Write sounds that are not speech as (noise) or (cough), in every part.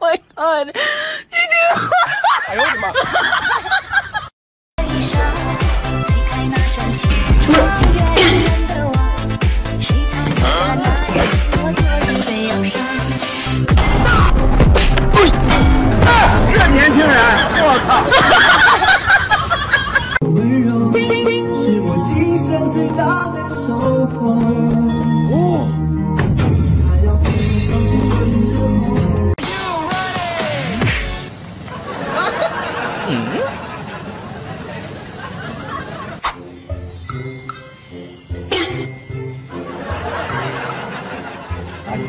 my god！你这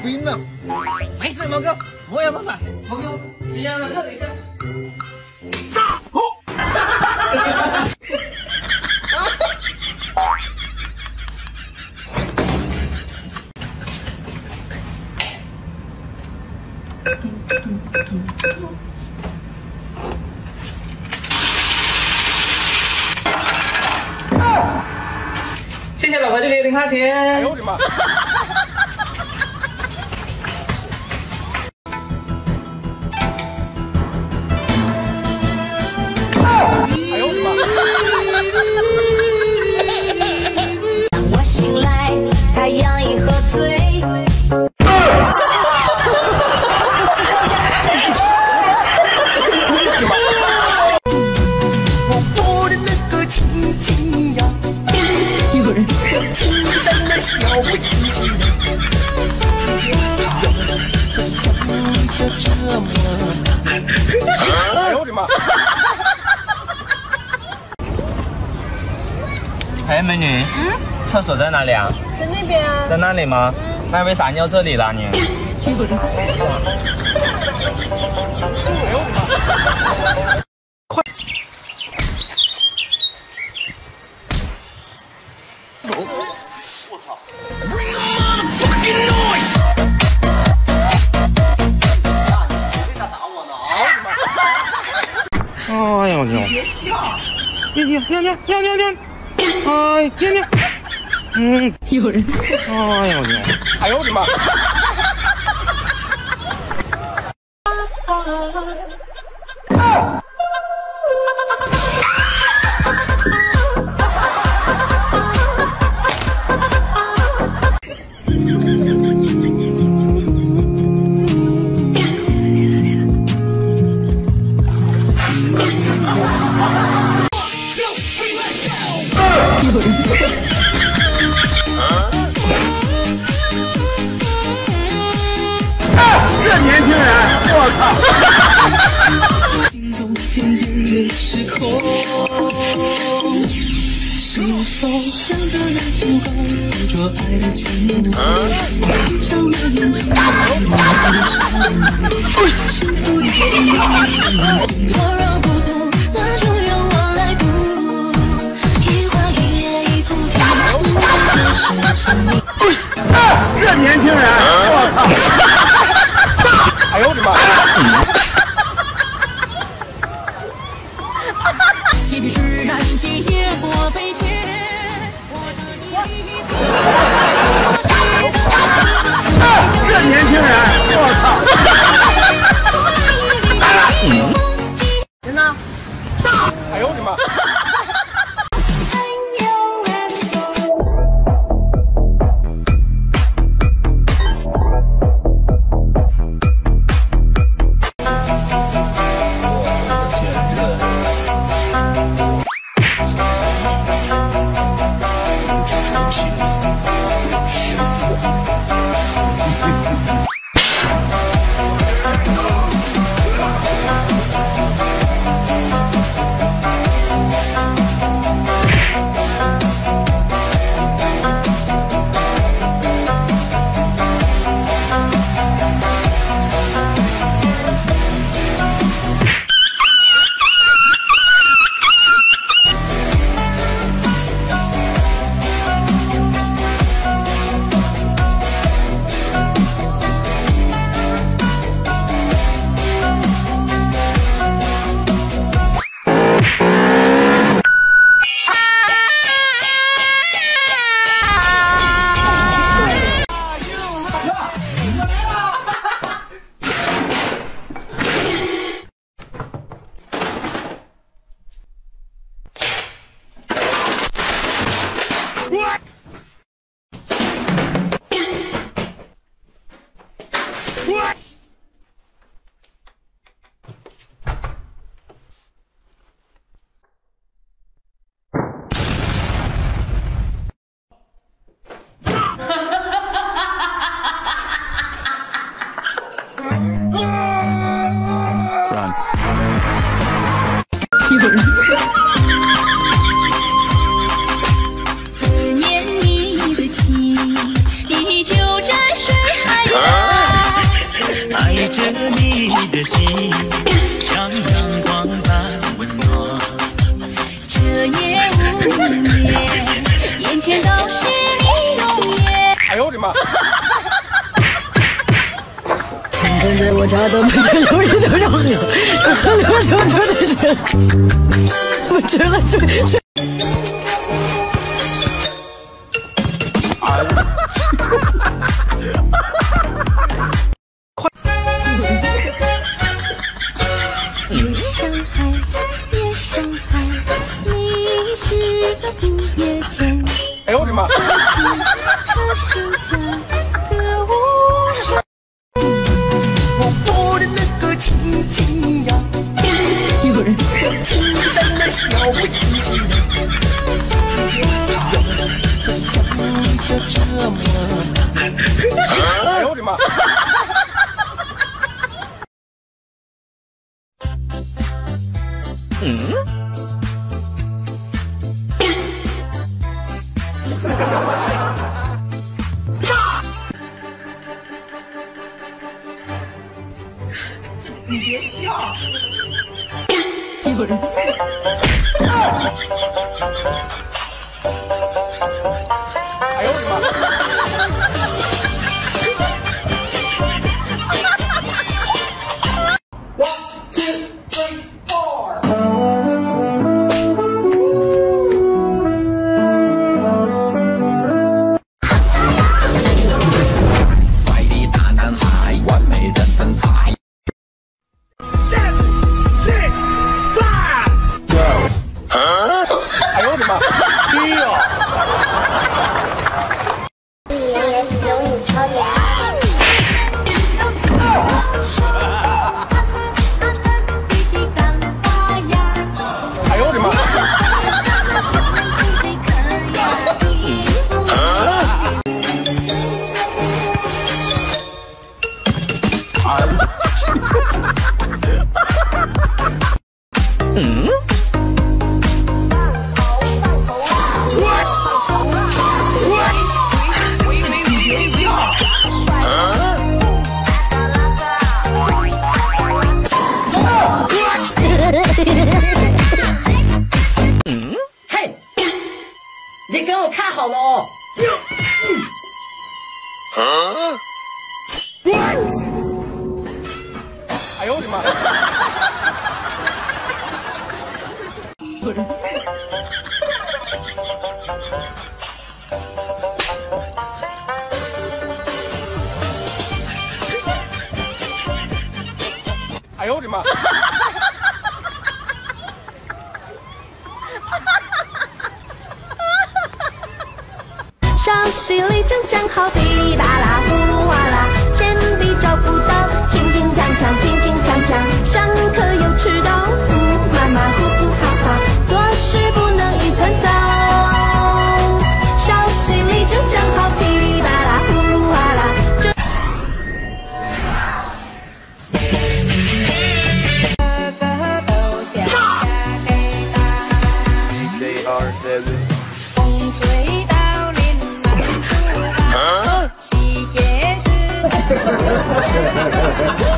冰了，没事，毛哥，我也麻烦，毛哥，先让热一下。谢谢老婆，这里零花哎呦我的妈！哎呦我的妈！哎，美女，嗯，厕所在哪里啊？在那边啊。在那里吗？那为啥尿这里了你？哎 (laughs) 尿尿尿尿尿尿尿！哎尿尿！嗯，有人。哎呦牛！哎呦我的妈！我靠！心中渐渐的失控，是否像这样足够捕捉爱的尽头？闭上了眼睛，幸福的我若孤独，那就由我来读。一花一叶一菩提，能够解释沉迷。这年轻人，我靠！这年轻人，我操！人呢？哎呦我的妈！的心，像阳光般温暖。这夜无眠，眼前都是你容颜。哎呦我的妈！(laughs) 现在我家的每个有人都要喝，喝了就就这 (laughs) 这，我吃了这这。上海，夜上海，你是个不夜城，哎呦我的妈！车声下歌舞升。我的那个亲亲呀，有人我的妈！有人 (laughs) (laughs) 哎呦我的妈！哎呦我的妈！好，滴答哈哈哈哈哈哈！